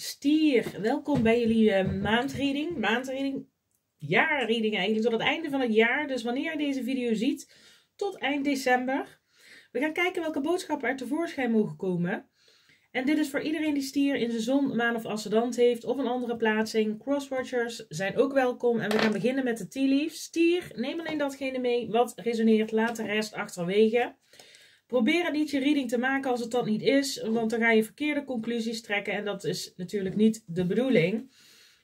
Stier, welkom bij jullie uh, maandreading. Maandreading, jaarreading eigenlijk, tot het einde van het jaar. Dus wanneer je deze video ziet, tot eind december. We gaan kijken welke boodschappen er tevoorschijn mogen komen. En dit is voor iedereen die stier in zijn zon, maan of ascendant heeft of een andere plaatsing. Crosswatchers zijn ook welkom. En we gaan beginnen met de tea leaf. Stier, neem alleen datgene mee wat resoneert, laat de rest achterwege. Probeer niet je reading te maken als het dat niet is, want dan ga je verkeerde conclusies trekken en dat is natuurlijk niet de bedoeling.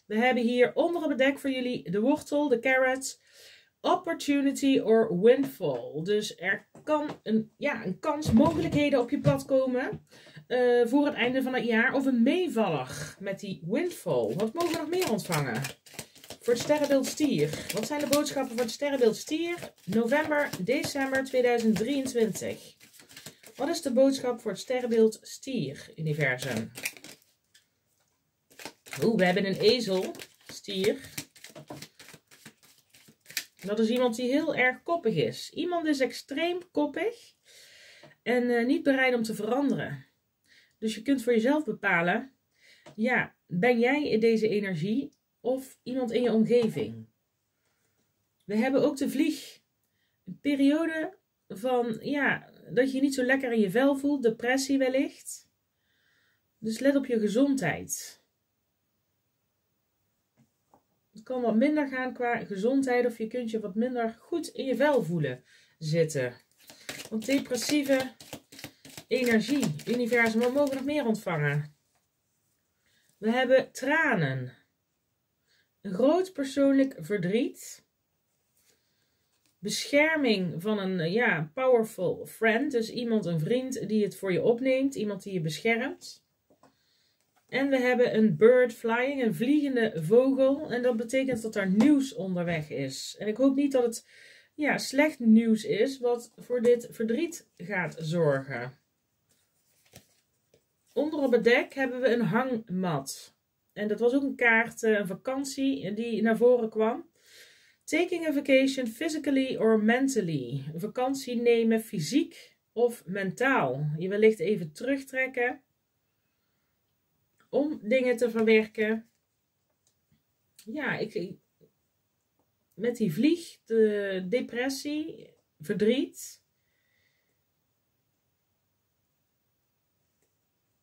We hebben hier onder op het dek voor jullie de wortel, de carrot, opportunity or windfall. Dus er kan een, ja, een kans, mogelijkheden op je pad komen uh, voor het einde van het jaar of een meevaller met die windfall. Wat mogen we nog meer ontvangen? Voor het sterrenbeeld stier. Wat zijn de boodschappen voor het sterrenbeeld stier? November, december 2023. Wat is de boodschap voor het sterrenbeeld stier-universum? Oeh, we hebben een ezel, stier. Dat is iemand die heel erg koppig is. Iemand is extreem koppig en uh, niet bereid om te veranderen. Dus je kunt voor jezelf bepalen, ja, ben jij in deze energie of iemand in je omgeving? We hebben ook de vlieg. Een periode van, ja, dat je niet zo lekker in je vel voelt, depressie wellicht. Dus let op je gezondheid. Het kan wat minder gaan qua gezondheid of je kunt je wat minder goed in je vel voelen zitten. Want depressieve energie, universum, wat mogen we nog meer ontvangen? We hebben tranen. Een groot persoonlijk verdriet bescherming van een eh, ja, powerful friend. Dus iemand, een vriend die het voor je opneemt. Iemand die je beschermt. En we hebben een bird flying, een vliegende vogel. En dat betekent dat er nieuws onderweg is. En ik hoop niet dat het ja, slecht nieuws is wat voor dit verdriet gaat zorgen. Onder op het dek hebben we een hangmat. En dat was ook een kaart, eh, een vakantie die naar voren kwam. Taking a vacation physically or mentally. Vakantie nemen fysiek of mentaal. Je wellicht even terugtrekken om dingen te verwerken. Ja, ik, met die vlieg, de depressie, verdriet.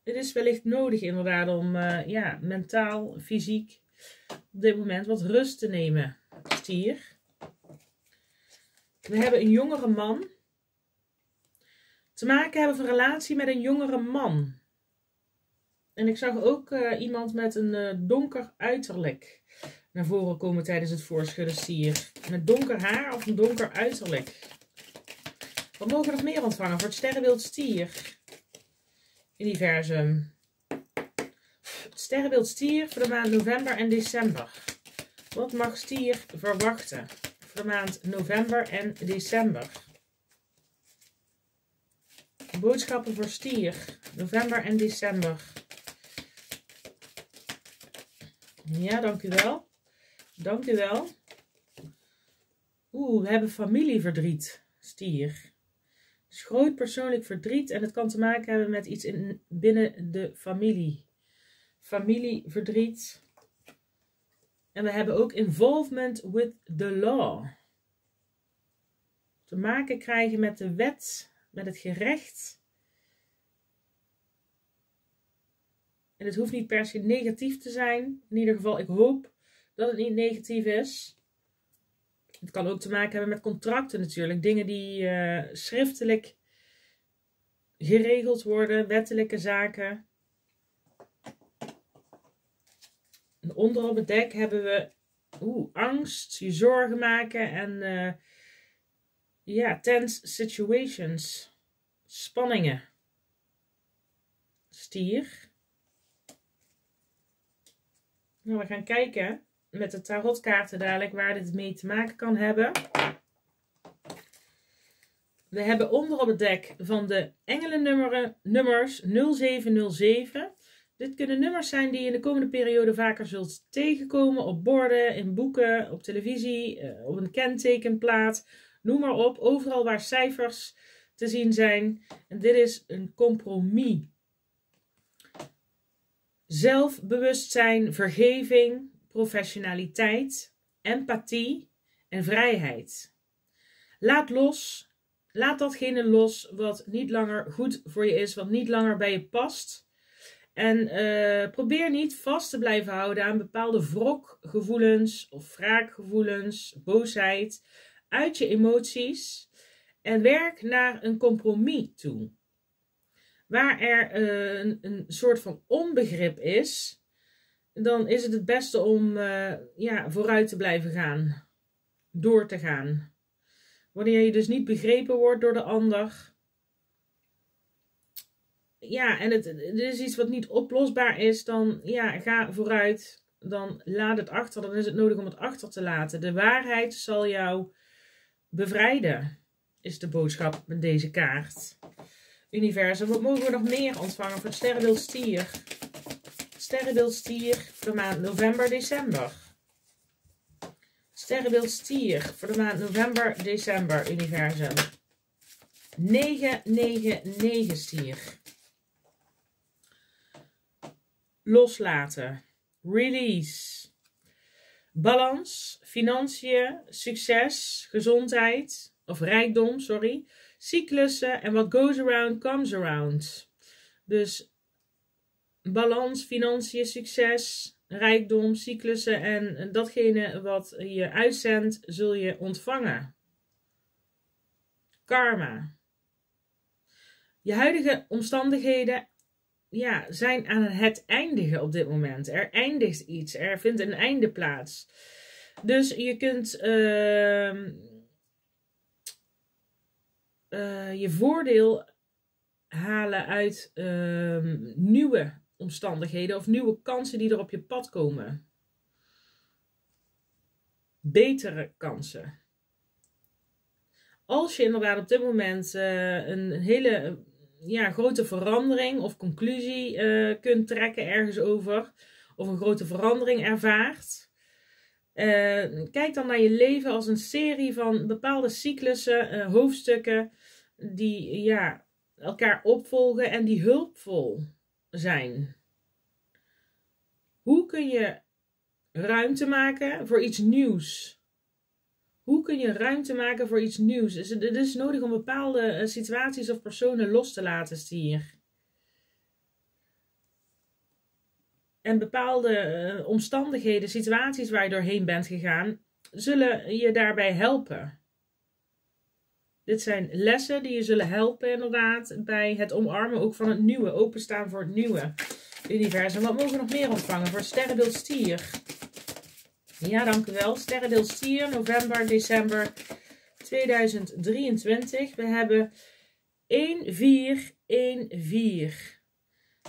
Het is wellicht nodig inderdaad om uh, ja, mentaal, fysiek op dit moment wat rust te nemen stier. We hebben een jongere man. Te maken hebben of een relatie met een jongere man. En ik zag ook uh, iemand met een uh, donker uiterlijk naar voren komen tijdens het voorschudden stier. Met donker haar of een donker uiterlijk. Wat mogen we nog meer ontvangen voor het sterrenbeeld stier? Universum. Het sterrenbeeld stier voor de maand november en december. Wat mag stier verwachten voor de maand november en december? Boodschappen voor stier, november en december. Ja, dank u wel. Dank u wel. Oeh, we hebben familieverdriet, stier. Dus groot persoonlijk verdriet en het kan te maken hebben met iets in, binnen de familie. Familieverdriet. En we hebben ook involvement with the law. Te maken krijgen met de wet, met het gerecht. En het hoeft niet per se negatief te zijn. In ieder geval, ik hoop dat het niet negatief is. Het kan ook te maken hebben met contracten natuurlijk. Dingen die uh, schriftelijk geregeld worden, wettelijke zaken. Onder op het dek hebben we oeh, angst, je zorgen maken en uh, ja, tense situations. Spanningen. Stier. Nou, we gaan kijken met de tarotkaarten dadelijk waar dit mee te maken kan hebben. We hebben onder op het dek van de engelennummers 0707 dit kunnen nummers zijn die je in de komende periode vaker zult tegenkomen op borden, in boeken, op televisie, eh, op een kentekenplaat. Noem maar op, overal waar cijfers te zien zijn. En dit is een compromis. zelfbewustzijn, vergeving, professionaliteit, empathie en vrijheid. Laat los, laat datgene los wat niet langer goed voor je is, wat niet langer bij je past. En uh, probeer niet vast te blijven houden aan bepaalde wrokgevoelens of wraakgevoelens, boosheid uit je emoties. En werk naar een compromis toe. Waar er uh, een, een, soort van onbegrip is, dan is het het beste om uh, ja, vooruit te blijven gaan. Door te gaan. Wanneer je dus niet begrepen wordt door de ander, ja, en het, is iets wat niet oplosbaar is, dan ja, ga vooruit. Dan laat het achter. Dan is het nodig om het achter te laten. De waarheid zal jou bevrijden, is de boodschap met deze kaart. Universum, wat mogen we nog meer ontvangen voor het sterrenbeeld stier? Sterrenbeeld stier voor de maand november, december. Sterrenbeeld stier voor de maand november, december, universum. 999 stier loslaten, release, balans, financiën, succes, gezondheid. Of rijkdom, sorry, cyclussen. En what goes around comes around. Dus balans, financiën, succes, rijkdom, cyclussen en datgene wat je uitzendt, zul je ontvangen. Karma. Je huidige omstandigheden ja, zijn aan het eindigen op dit moment. Er eindigt iets, er vindt een einde plaats. Dus je kunt uh, uh, je voordeel halen uit uh, nieuwe omstandigheden of nieuwe kansen die er op je pad komen. Betere kansen. Als je inderdaad op dit moment uh, een hele ja, grote verandering of conclusie uh, kunt trekken ergens over. Of een grote verandering ervaart. Uh, kijk dan naar je leven als een serie van bepaalde cyclussen, uh, hoofdstukken, die ja, elkaar opvolgen en die hulpvol zijn. Hoe kun je ruimte maken voor iets nieuws? Hoe kun je ruimte maken voor iets nieuws? Het is nodig om bepaalde eh, situaties of personen los te laten, stier. En bepaalde uh, omstandigheden, situaties waar je doorheen bent gegaan, zullen je daarbij helpen. Dit zijn lessen die je zullen helpen inderdaad bij het omarmen ook van het nieuwe, openstaan voor het nieuwe universum. Wat mogen we nog meer ontvangen voor sterrenbeeld stier? Ja, dank u wel. Sterrendeel Stier, november, december 2023. We hebben 1414.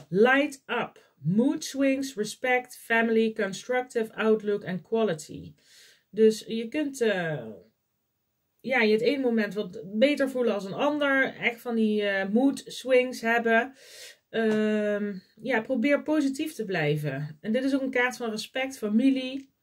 Light up. Mood swings, respect, family, constructive outlook en quality. Dus je kunt uh, ja, je het ene moment wat beter voelen als een ander. Echt van die uh, mood swings hebben. Uh, ja, probeer positief te blijven. En dit is ook een kaart van respect, familie,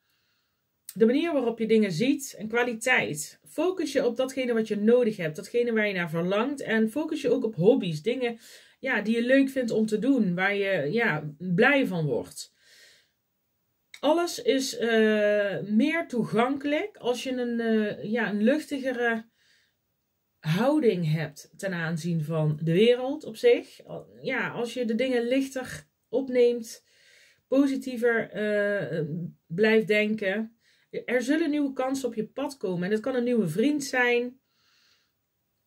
de manier waarop je dingen ziet en kwaliteit. Focus je op datgene wat je nodig hebt, datgene waar je naar verlangt. En focus je ook op hobby's, dingen ja, die je leuk vindt om te doen, waar je ja, blij van wordt. Alles is uh, meer toegankelijk als je een, uh, ja, een luchtigere houding hebt ten aanzien van de wereld op zich. Ja, als je de dingen lichter opneemt, positiever uh, blijft denken er zullen nieuwe kansen op je pad komen. En het kan een nieuwe vriend zijn.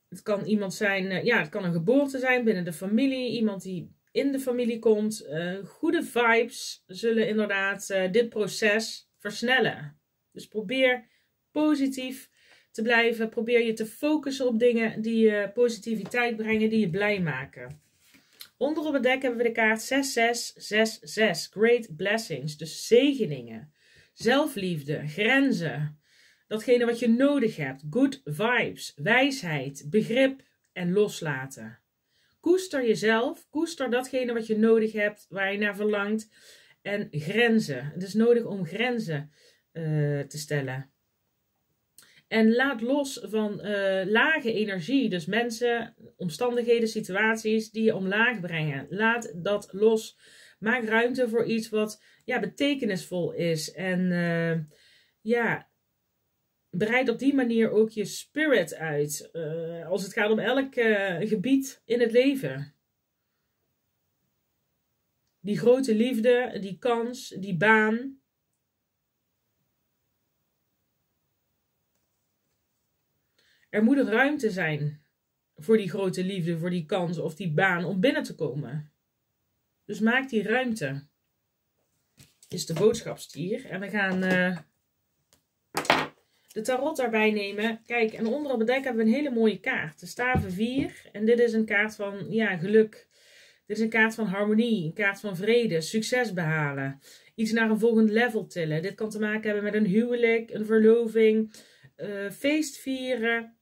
Het kan iemand zijn, eh, ja, het kan een geboorte zijn binnen de familie. Iemand die in de familie komt. Uh, goede vibes zullen inderdaad uh, dit proces versnellen. Dus probeer positief te blijven. Probeer je te focussen op dingen die je positiviteit brengen, die je blij maken. Onder op het dek hebben we de kaart 6666. Great blessings. Dus zegeningen. Zelfliefde, grenzen. Datgene wat je nodig hebt. Good vibes, wijsheid, begrip en loslaten. Koester jezelf, koester datgene wat je nodig hebt, waar je naar verlangt. En grenzen. Het is nodig om grenzen uh, te stellen. En laat los van uh, lage energie. Dus mensen, omstandigheden, situaties die je omlaag brengen. Laat dat los. Maak ruimte voor iets wat ja, betekenisvol is. En uh, ja, breid op die manier ook je spirit uit. Uh, als het gaat om elk uh, gebied in het leven. Die grote liefde, die kans, die baan. Er moet ruimte zijn voor die grote liefde, voor die kans of die baan om binnen te komen. Dus maak die ruimte. Is de boodschapstier. En we gaan uh, de tarot daarbij nemen. Kijk, en onder op het dek hebben we een hele mooie kaart. De staven 4. En dit is een kaart van ja, geluk. Dit is een kaart van harmonie. Een kaart van vrede. Succes behalen. Iets naar een volgend level tillen. Dit kan te maken hebben met een huwelijk, een verloving. Uh, feest vieren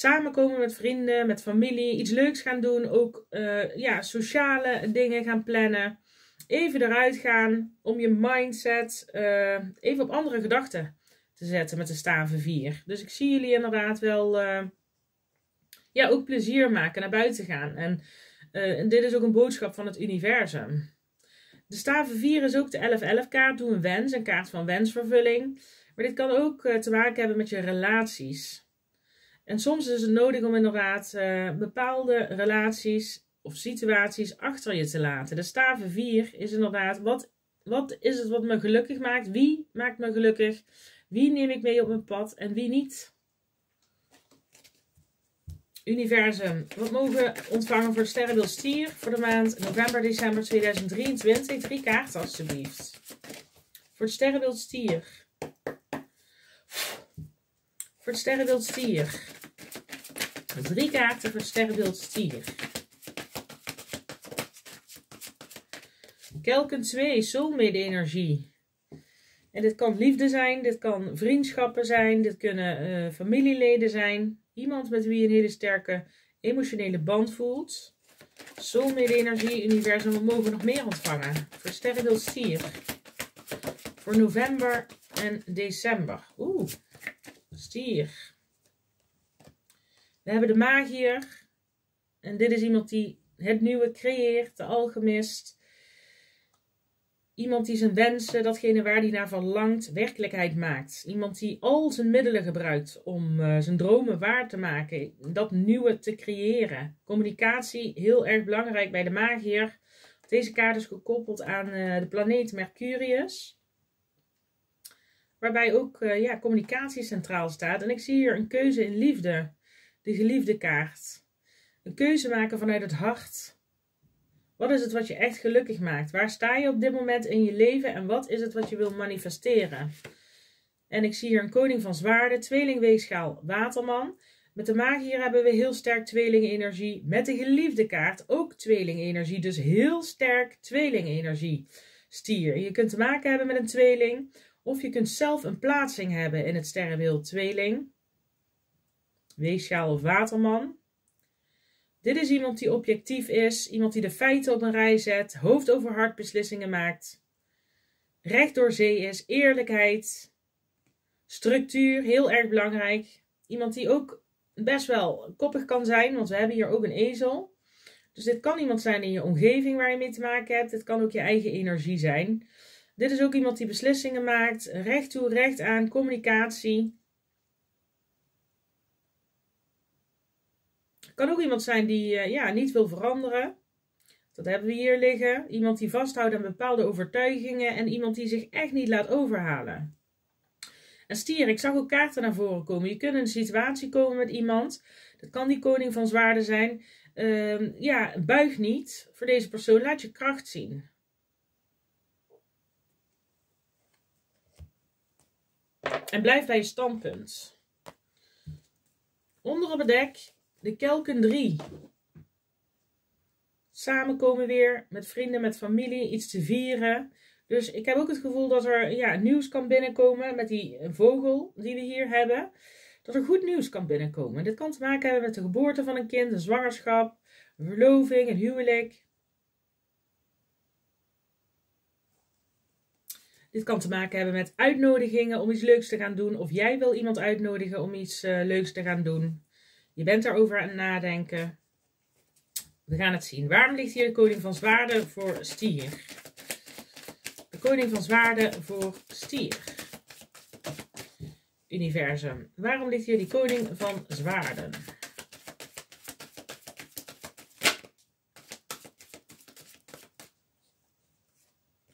samenkomen met vrienden, met familie, iets leuks gaan doen, ook uh, ja, sociale dingen gaan plannen. Even eruit gaan om je mindset uh, even op andere gedachten te zetten met de staven 4. Dus ik zie jullie inderdaad wel uh, ja, ook plezier maken, naar buiten gaan. En, en dit is ook een boodschap van het universum. De staven 4 is ook de 11-11 kaart. Doe een wens, een kaart van wensvervulling. Maar dit kan ook te maken hebben met je relaties. En soms is het nodig om inderdaad uh, bepaalde relaties of situaties achter je te laten. De staven 4 is inderdaad, wat, wat is het wat me gelukkig maakt? Wie maakt me gelukkig? Wie neem ik mee op mijn pad en wie niet? Universum, wat mogen ontvangen voor sterrenbeeld stier voor de maand november, december 2023? Drie kaarten alstublieft. Voor het sterrenbeeld stier. Voor het sterrenbeeld stier. Drie kaarten voor sterrenbeeld stier. Kelken 2, soulmate energie. En dit kan liefde zijn, dit kan vriendschappen zijn, dit kunnen uh, familieleden zijn. Iemand met wie je een hele sterke emotionele band voelt. Soulmate energie, universum, we mogen nog meer ontvangen. Voor sterrenbeeld stier. Voor november en december. Oeh, stier. We hebben de magier. En dit is iemand die het nieuwe creëert, de alchemist. Iemand die zijn wensen, datgene waar hij naar verlangt, werkelijkheid maakt. Iemand die al zijn middelen gebruikt om uh, zijn dromen waar te maken, dat nieuwe te creëren. Communicatie, heel erg belangrijk bij de magier. Deze kaart is gekoppeld aan uh, de planeet Mercurius. Waarbij ook uh, ja, communicatie centraal staat. En ik zie hier een keuze in liefde de geliefde kaart. Een keuze maken vanuit het hart. Wat is het wat je echt gelukkig maakt? Waar sta je op dit moment in je leven en wat is het wat je wil manifesteren? En ik zie hier een koning van zwaarden, tweelingweegschaal, waterman. Met de magier hebben we heel sterk tweelingenergie. Met de geliefde kaart ook tweelingenergie. Dus heel sterk tweelingenergie. Stier. Je kunt te maken hebben met een tweeling. Of je kunt zelf een plaatsing hebben in het sterrenbeeld tweeling weegschaal of waterman. Dit is iemand die objectief is, iemand die de feiten op een rij zet, hoofd over hart beslissingen maakt, recht door zee is, eerlijkheid, structuur, heel erg belangrijk. Iemand die ook best wel koppig kan zijn, want we hebben hier ook een ezel. Dus dit kan iemand zijn in je omgeving waar je mee te maken hebt. Dit kan ook je eigen energie zijn. Dit is ook iemand die beslissingen maakt, recht toe, recht aan, communicatie. Kan ook iemand zijn die uh, ja, niet wil veranderen. Dat hebben we hier liggen. Iemand die vasthoudt aan bepaalde overtuigingen en iemand die zich echt niet laat overhalen. En stier, ik zag ook kaarten naar voren komen. Je kunt in een situatie komen met iemand. Dat kan die koning van zwaarden zijn. Uh, ja, buig niet voor deze persoon. Laat je kracht zien. En blijf bij je standpunt. Onder op het dek de Kelken 3. Samenkomen weer met vrienden, met familie, iets te vieren. Dus ik heb ook het gevoel dat er ja, nieuws kan binnenkomen met die vogel die we hier hebben. Dat er goed nieuws kan binnenkomen. Dit kan te maken hebben met de geboorte van een kind, een zwangerschap, een verloving, een huwelijk. Dit kan te maken hebben met uitnodigingen om iets leuks te gaan doen. Of jij wil iemand uitnodigen om iets uh, leuks te gaan doen. Je bent erover aan het nadenken. We gaan het zien. Waarom ligt hier de koning van zwaarden voor stier? koning van zwaarden voor stier. Universum. Waarom ligt hier die koning van zwaarden?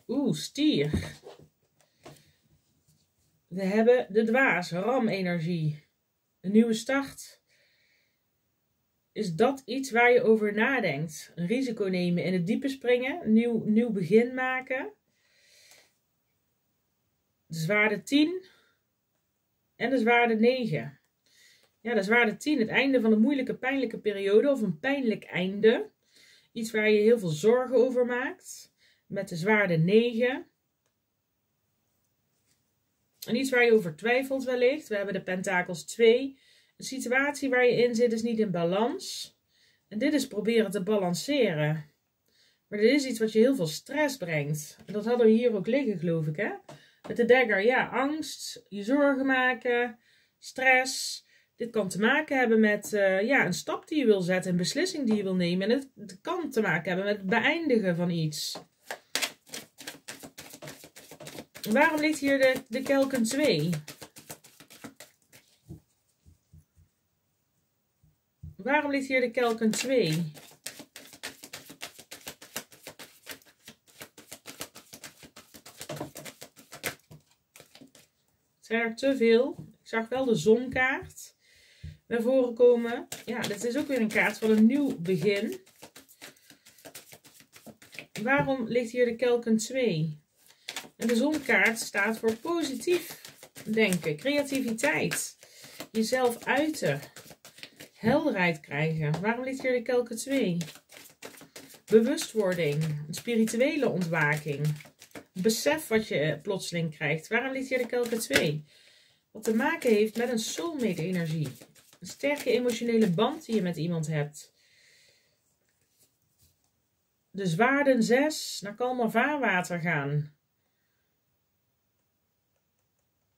Oeh, stier. We hebben de dwaas, ram-energie. Een nieuwe start. Is dat iets waar je over nadenkt? Een risico nemen, in het diepe springen, nieuw, nieuw begin maken. De zwaarde 10 en de zwaarde 9. Ja, de zwaarde 10, het einde van een moeilijke, pijnlijke periode of een pijnlijk einde. Iets waar je heel veel zorgen over maakt. Met de zwaarde 9. En iets waar je over twijfelt wellicht. We hebben de pentakels 2. Een situatie waar je in zit is niet in balans. En dit is proberen te balanceren. Maar dit is iets wat je heel veel stress brengt. En dat hadden we hier ook liggen, geloof ik, hè? Met de dagger, ja, angst, je zorgen maken, stress. Dit kan te maken hebben met uh, ja, een stap die je wil zetten, een beslissing die je wil nemen. En het, het kan te maken hebben met het beëindigen van iets. Waarom ligt hier de, de kelken 2? Waarom ligt hier de kelken 2? Zijn er te veel? Ik zag wel de zonkaart naar voren komen. Ja, dit is ook weer een kaart van een nieuw begin. Waarom ligt hier de kelken 2? En de zonkaart staat voor positief denken, creativiteit, jezelf uiten, helderheid krijgen. Waarom ligt hier de kelken 2? Bewustwording, een spirituele ontwaking, besef wat je plotseling krijgt. Waarom ligt hier de kelken 2? Wat te maken heeft met een soulmate energie. Een sterke emotionele band die je met iemand hebt. De zwaarden 6 naar kalmer vaarwater gaan.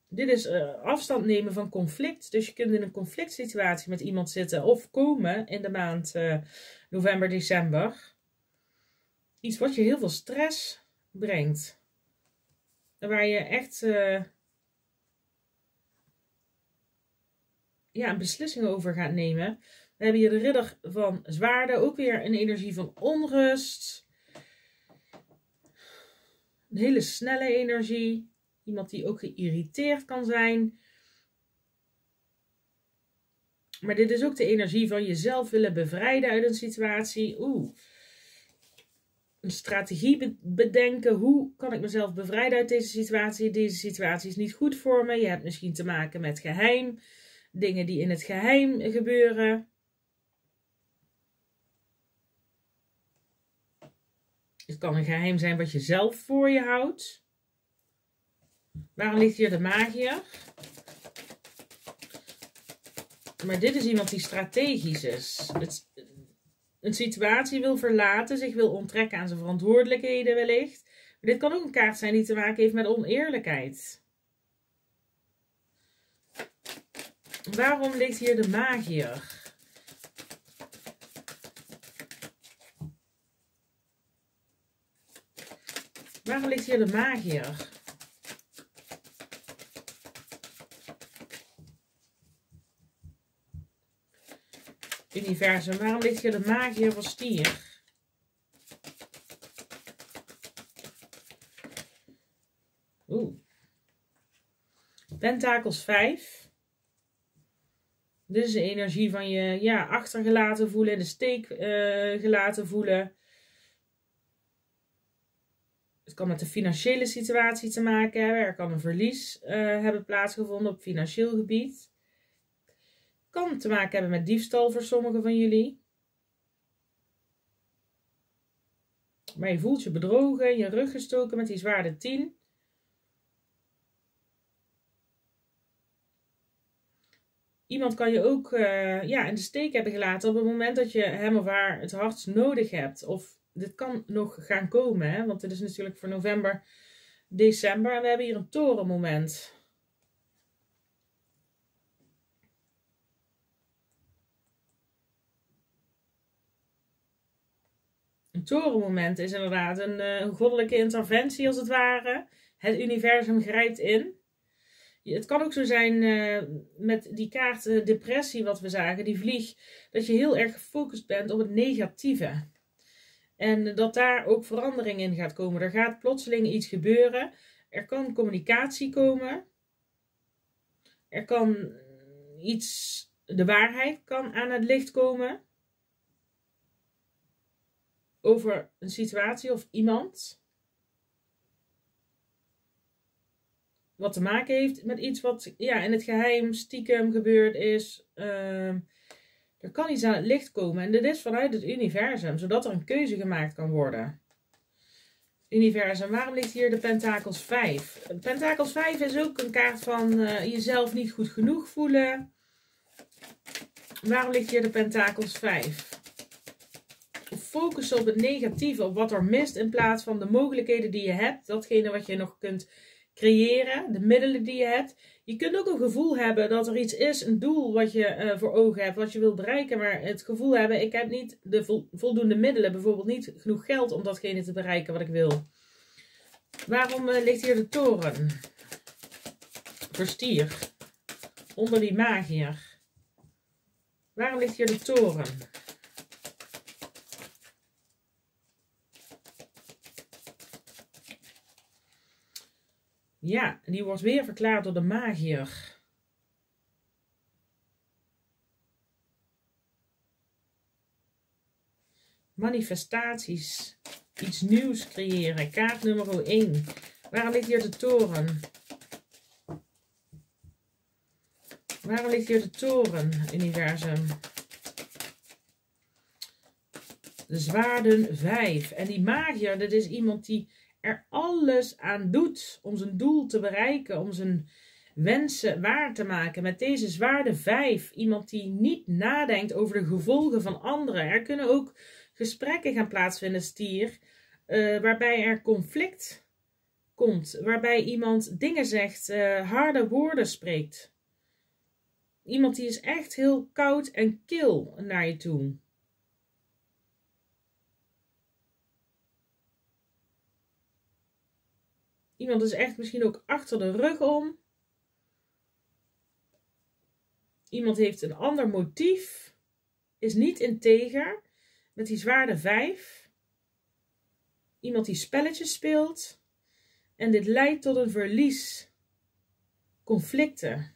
Dit is uh, afstand nemen van conflict. Dus je kunt in een conflict situatie met iemand zitten of komen in de maand uh, november, december. Iets wat je heel veel stress brengt. Waar je echt uh, ja, een beslissing over gaat nemen. We hebben hier de ridder van zwaarden. Ook weer een energie van onrust. Een hele snelle energie. Iemand die ook geïrriteerd kan zijn. Maar dit is ook de energie van jezelf willen bevrijden uit een situatie. Oeh. Een strategie bedenken. Hoe kan ik mezelf bevrijden uit deze situatie? Deze situatie is niet goed voor me. Je hebt misschien te maken met geheim. Dingen die in het geheim gebeuren. Het kan een geheim zijn wat je zelf voor je houdt. Waarom ligt hier de magier? Maar dit is iemand die strategisch is. Het, een situatie wil verlaten, zich wil onttrekken aan zijn verantwoordelijkheden wellicht. Maar dit kan ook een kaart zijn die te maken heeft met oneerlijkheid. Waarom ligt hier de magier? Waarom ligt hier de magier? Universum. Waarom ligt hier de magier van stier? Oeh. Pentakels 5. Dit is de energie van je ja, achtergelaten voelen, in de steek uh, gelaten voelen. Het kan met de financiële situatie te maken hebben. Er kan een verlies uh, hebben plaatsgevonden op financieel gebied. Kan te maken hebben met diefstal voor sommigen van jullie. Maar je voelt je bedrogen, je rug gestoken met die zwaarde 10. Iemand kan je ook uh, ja, in de steek hebben gelaten op het moment dat je hem of haar het hardst nodig hebt. Of dit kan nog gaan komen, hè? want dit is natuurlijk voor november, december. En we hebben hier een torenmoment. Torenmoment is inderdaad een, uh, goddelijke interventie als het ware. Het universum grijpt in. Het kan ook zo zijn uh, met die kaart uh, depressie wat we zagen, die vlieg, dat je heel erg gefocust bent op het negatieve. En dat daar ook verandering in gaat komen. Er gaat plotseling iets gebeuren. Er kan communicatie komen. Er kan iets, de waarheid kan aan het licht komen. Over een situatie of iemand. Wat te maken heeft met iets wat ja, in het geheim stiekem gebeurd is. Uh, er kan iets aan het licht komen en dit is vanuit het universum, zodat er een keuze gemaakt kan worden. Universum, waarom ligt hier de Pentakels 5? Pentakels 5 is ook een kaart van uh, jezelf niet goed genoeg voelen. Waarom ligt hier de Pentakels 5? Focus op het negatieve, op wat er mist, in plaats van de mogelijkheden die je hebt. Datgene wat je nog kunt creëren, de middelen die je hebt. Je kunt ook een gevoel hebben dat er iets is, een doel wat je uh, voor ogen hebt, wat je wilt bereiken, maar het gevoel hebben, ik heb niet de voldoende middelen, bijvoorbeeld niet genoeg geld om datgene te bereiken wat ik wil. Waarom uh, ligt hier de toren? Verstier. Onder die magier. Waarom ligt hier de toren? Ja, die wordt weer verklaard door de magier. Manifestaties. Iets nieuws creëren. Kaart nummer 1. Waarom ligt hier de toren? Waarom ligt hier de toren, universum? De zwaarden 5. En die magier, dat is iemand die er alles aan doet om zijn doel te bereiken, om zijn wensen waar te maken. Met deze zwaarde vijf, iemand die niet nadenkt over de gevolgen van anderen. Er kunnen ook gesprekken gaan plaatsvinden, stier, uh, waarbij er conflict komt, waarbij iemand dingen zegt, uh, harde woorden spreekt. Iemand die is echt heel koud en kil naar je toe. Iemand is echt misschien ook achter de rug om. Iemand heeft een ander motief. Is niet integer. Met die zwaarde 5. Iemand die spelletjes speelt. En dit leidt tot een verlies. Conflicten.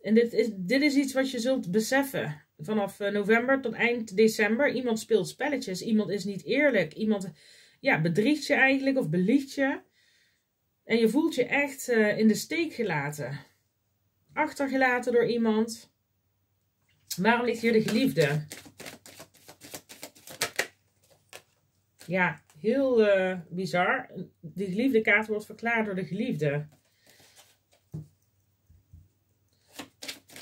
En dit is, dit is iets wat je zult beseffen. Vanaf eh, november tot eind december. Iemand speelt spelletjes. Iemand is niet eerlijk. Iemand ja, bedriegt je eigenlijk of beliegt je. En je voelt je echt uh, in de steek gelaten. Achtergelaten door iemand. Waarom ligt hier de geliefde? Ja, heel uh, bizar. De geliefde kaart wordt verklaard door de geliefde.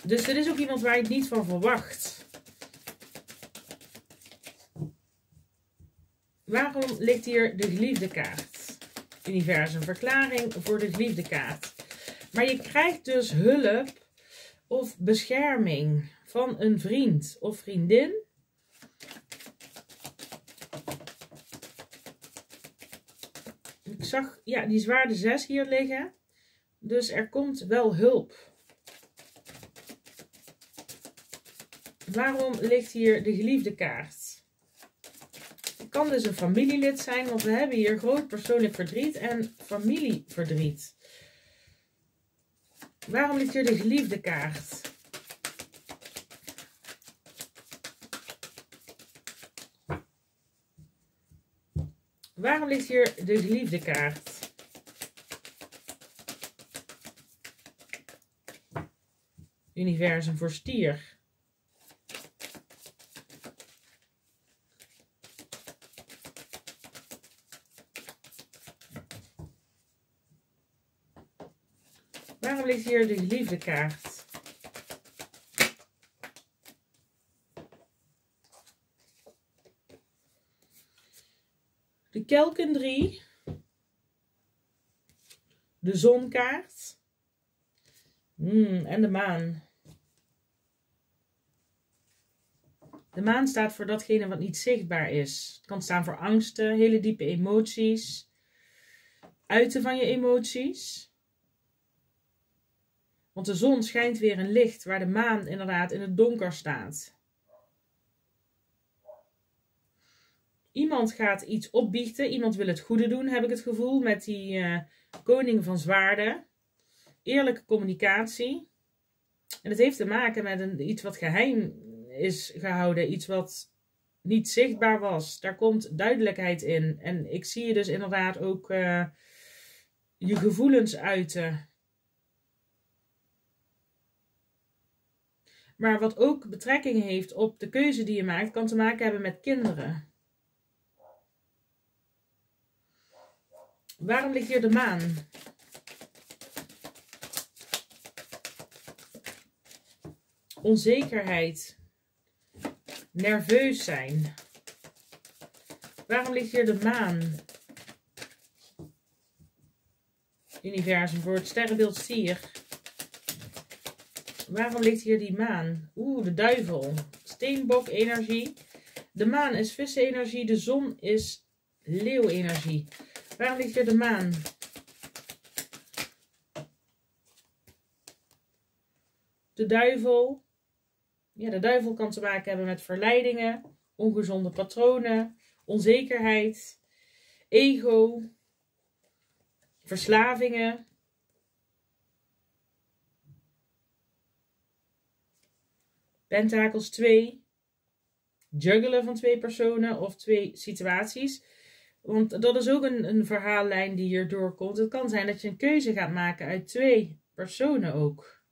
Dus dit is ook iemand waar je het niet van verwacht. Waarom ligt hier de geliefde kaart? Universum, verklaring voor de geliefde kaart. Maar je krijgt dus hulp of bescherming van een vriend of vriendin. Ik zag ja, die zwaarde 6 hier liggen. Dus er komt wel hulp. Waarom ligt hier de geliefde kaart? Kan dus een familielid zijn, want we hebben hier groot persoonlijk verdriet en familieverdriet. Waarom ligt hier de geliefde kaart? Waarom ligt hier de geliefde kaart? Universum voor stier. Hier de geliefde kaart? De kelken 3. De zonkaart. Mm, en de maan. De maan staat voor datgene wat niet zichtbaar is. Het kan staan voor angsten, hele diepe emoties, uiten van je emoties. Want de zon schijnt weer een licht waar de maan inderdaad in het donker staat. Iemand gaat iets opbiechten, iemand wil het goede doen, heb ik het gevoel, met die uh, koning van zwaarden. Eerlijke communicatie. En het heeft te maken met een, iets wat geheim is gehouden, iets wat niet zichtbaar was. Daar komt duidelijkheid in. En ik zie je dus inderdaad ook uh, je gevoelens uiten. Maar wat ook betrekking heeft op de keuze die je maakt, kan te maken hebben met kinderen. Waarom ligt hier de maan? Onzekerheid. Nerveus zijn. Waarom ligt hier de maan? Universum voor het sterrenbeeld. Waarom ligt hier die maan? Oeh, de duivel. Steenbok energie. De maan is vissenenergie. De zon is leeuwenergie. Waarom ligt hier de maan? De duivel. Ja, de duivel kan te maken hebben met verleidingen, ongezonde patronen, onzekerheid, ego, verslavingen. Pentakels 2. Juggelen van twee personen of twee situaties. Want dat is ook een, een verhaallijn die hier doorkomt. Het kan zijn dat je een keuze gaat maken uit twee personen ook.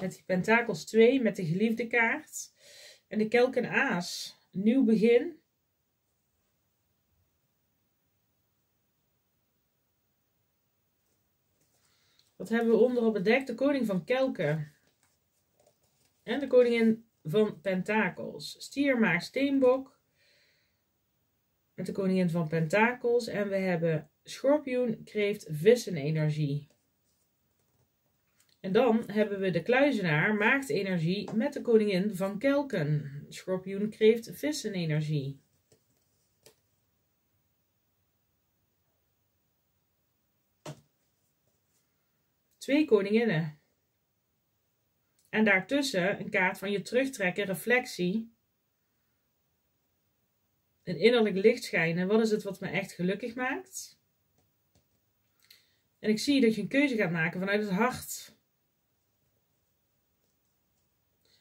Met die pentakels 2, met de geliefde kaart. En de kelk en aas. Nieuw begin. Wat hebben we onderop bedekt? De koning van kelken. En de koningin van pentakels. Stier, maar steenbok met de koningin van pentakels. En we hebben schorpioen, kreeft, vissenenergie. En dan hebben we de kluizenaar, maagdenergie, met de koningin van kelken. Schorpioen, kreeft, vissenenergie. Twee koninginnen. En daartussen een kaart van je terugtrekken, reflectie een innerlijk licht schijnen. Wat is het wat me echt gelukkig maakt? En ik zie dat je een keuze gaat maken vanuit het hart.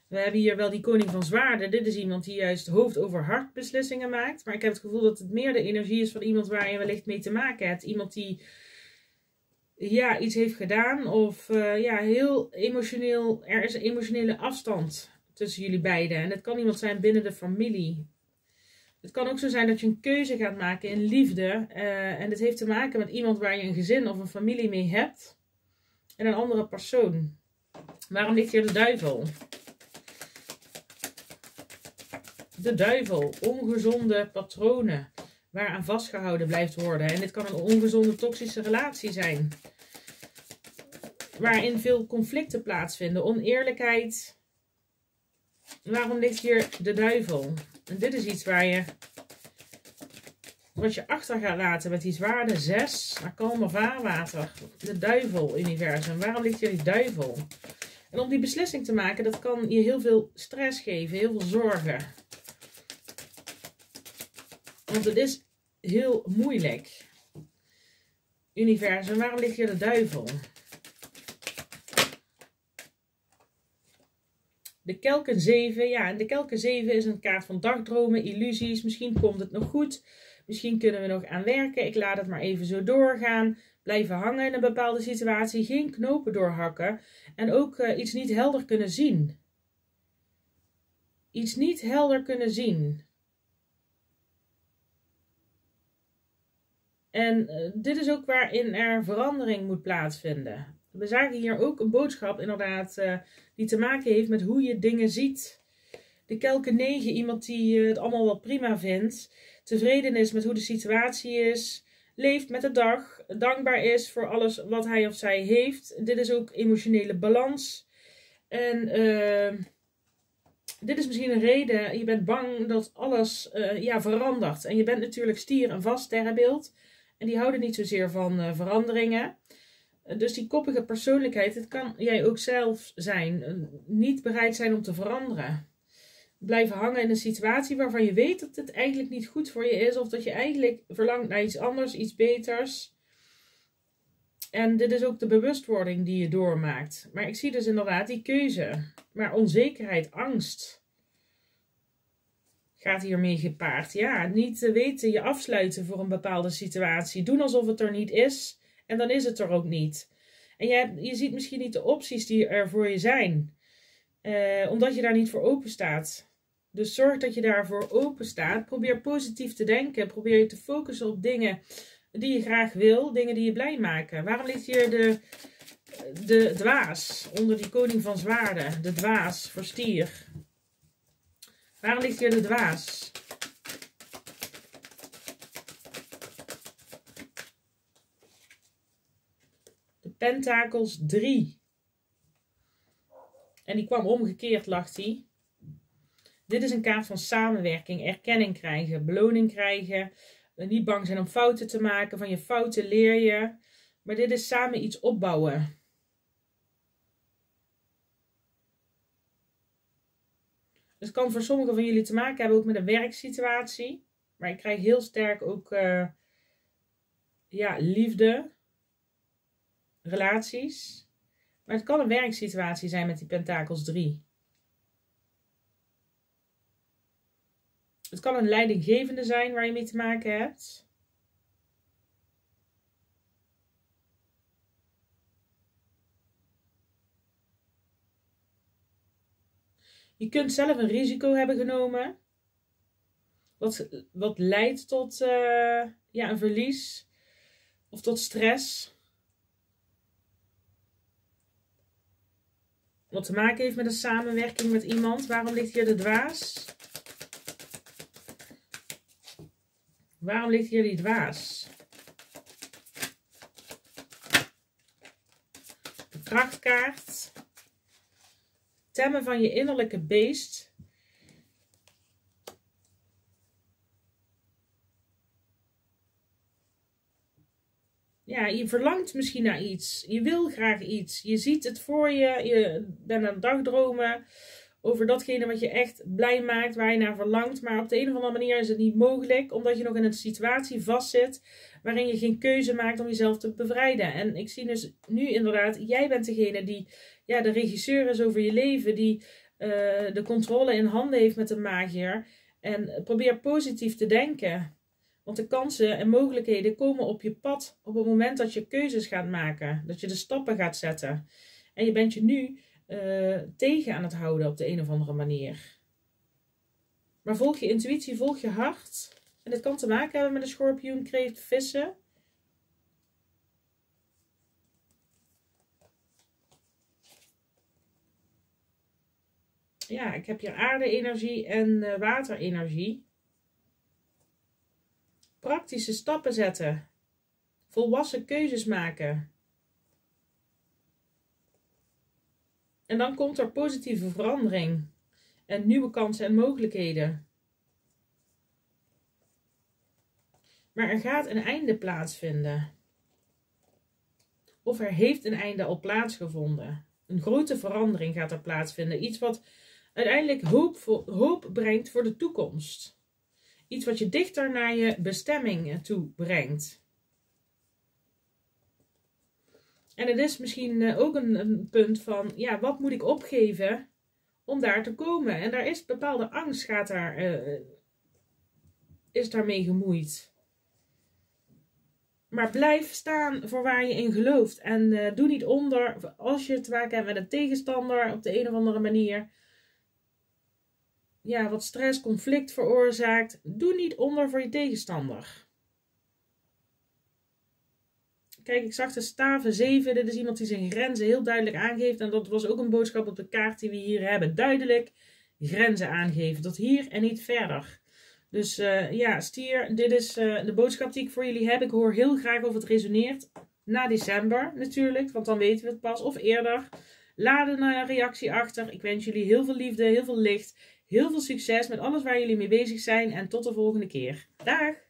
We hebben hier wel die koning van zwaarden. Dit is iemand die juist hoofd over hart beslissingen maakt. Maar ik heb het gevoel dat het meer de energie is van iemand waar je wellicht mee te maken hebt. Iemand die ja, iets heeft gedaan of uh, ja, heel emotioneel. Er is een emotionele afstand tussen jullie beiden. En het kan iemand zijn binnen de familie. Het kan ook zo zijn dat je een keuze gaat maken in liefde. Uh, en dit heeft te maken met iemand waar je een gezin of een familie mee hebt. En een andere persoon. Waarom ligt hier de duivel? De duivel. Ongezonde patronen. Waaraan vastgehouden blijft worden. En dit kan een ongezonde toxische relatie zijn. Waarin veel conflicten plaatsvinden. Oneerlijkheid. Waarom ligt hier de duivel? En dit is iets waar je, wat je achter gaat laten met die zwaarde 6 naar kalme vaarwater. De duivel-universum. Waarom ligt hier die duivel? En om die beslissing te maken, dat kan je heel veel stress geven, heel veel zorgen. Want het is heel moeilijk. Universum, waarom ligt hier de duivel? De Kelken 7, ja, en de Kelken 7 is een kaart van dagdromen, illusies. Misschien komt het nog goed. Misschien kunnen we nog aan werken. Ik laat het maar even zo doorgaan. Blijven hangen in een bepaalde situatie. Geen knopen doorhakken. En ook uh, iets niet helder kunnen zien. Iets niet helder kunnen zien. En uh, dit is ook waarin er verandering moet plaatsvinden. We zagen hier ook een boodschap inderdaad uh, die te maken heeft met hoe je dingen ziet. De kelke 9, iemand die uh, het allemaal wel prima vindt, tevreden is met hoe de situatie is, leeft met de dag, dankbaar is voor alles wat hij of zij heeft. Dit is ook emotionele balans. En uh, dit is misschien een reden, je bent bang dat alles ja, verandert. En je bent natuurlijk stier een vast sterrenbeeld. En die houden niet zozeer van uh, veranderingen. dus die koppige persoonlijkheid, het kan jij ook zelf zijn. niet bereid zijn om te veranderen. Blijven hangen in een situatie waarvan je weet dat het eigenlijk niet goed voor je is. Of dat je eigenlijk verlangt naar iets anders, iets beters. En dit is ook de bewustwording die je doormaakt. Maar ik zie dus inderdaad die keuze. Maar onzekerheid, angst gaat hiermee gepaard. Ja, niet weten je afsluiten voor een bepaalde situatie. Doen alsof het er niet is. En dan is het er ook niet. En je, je ziet misschien niet de opties die er voor je zijn. Eh, omdat je daar niet voor open staat. Dus zorg dat je daarvoor open staat. Probeer positief te denken. Probeer je te focussen op dingen die je graag wil, dingen die je blij maken. Waarom ligt hier de, de dwaas onder die koning van zwaarden? De dwaas voor stier. Waarom ligt hier de dwaas? De pentakels 3. En die kwam omgekeerd, lacht hij. Dit is een kaart van samenwerking, erkenning krijgen, beloning krijgen, niet bang zijn om fouten te maken. Van je fouten leer je. Maar dit is samen iets opbouwen. Het kan voor sommigen van jullie te maken hebben ook met een werksituatie. Maar ik krijg heel sterk ook uh, ja, liefde, relaties. Maar het kan een werksituatie zijn met die pentakels 3. Het kan een leidinggevende zijn waar je mee te maken hebt. Je kunt zelf een risico hebben genomen. Wat, wat leidt tot uh, ja, een verlies. Of tot stress. Wat te maken heeft met een samenwerking met iemand. Waarom ligt hier de dwaas? Waarom ligt hier die dwaas? De krachtkaart. Temmen van je innerlijke beest. Ja, je verlangt misschien naar iets. Je wil graag iets. Je ziet het voor je. Je bent aan het dagdromen over datgene wat je echt blij maakt, waar je naar verlangt. Maar op de een of andere manier is het niet mogelijk, omdat je nog in een situatie vastzit waarin je geen keuze maakt om jezelf te bevrijden. En ik zie dus nu inderdaad, jij bent degene die ja, de regisseur is over je leven, die uh, de controle in handen heeft met de magier. En probeer positief te denken. Want de kansen en mogelijkheden komen op je pad op het moment dat je keuzes gaat maken. Dat je de stappen gaat zetten. En je bent je nu uh, tegen aan het houden op de een of andere manier. Maar volg je intuïtie, volg je hart. En dit kan te maken hebben met een schorpioen, kreeft, vissen. Ja, ik heb hier aarde-energie en uh, waterenergie. Praktische stappen zetten. Volwassen keuzes maken. En dan komt er positieve verandering en nieuwe kansen en mogelijkheden. Maar er gaat een einde plaatsvinden. Of er heeft een einde al plaatsgevonden. Een grote verandering gaat er plaatsvinden. Iets wat uiteindelijk hoop, hoop brengt voor de toekomst. Iets wat je dichter naar je bestemming toe brengt. En het is misschien eh, ook een, punt van, ja, wat moet ik opgeven om daar te komen? En daar is bepaalde angst, gaat daar, uh, is daarmee gemoeid. Maar blijf staan voor waar je in gelooft. En uh, doe niet onder, als je te maken hebt met een tegenstander op de een of andere manier. Ja, wat stress, conflict veroorzaakt. Doe niet onder voor je tegenstander. Kijk, ik zag de staven 7. Dit is iemand die zijn grenzen heel duidelijk aangeeft. En dat was ook een boodschap op de kaart die we hier hebben. Duidelijk grenzen aangeven. Tot hier en niet verder. Dus uh, ja, stier, dit is uh, de boodschap die ik voor jullie heb. Ik hoor heel graag of het resoneert. Na december natuurlijk, want dan weten we het pas. Of eerder. Laat een reactie achter. Ik wens jullie heel veel liefde, heel veel licht, heel veel succes met alles waar jullie mee bezig zijn. En tot de volgende keer. Dag!